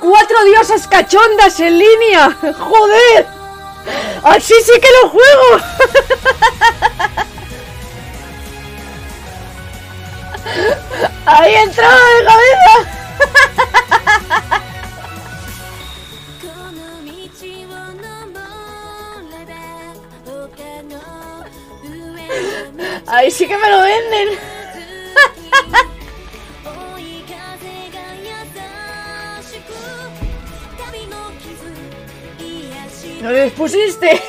Cuatro diosas cachondas en línea. Joder. Así sí que lo juego. Ahí entraba de cabeza. Ahí sí que me lo venden. ¿No les pusiste?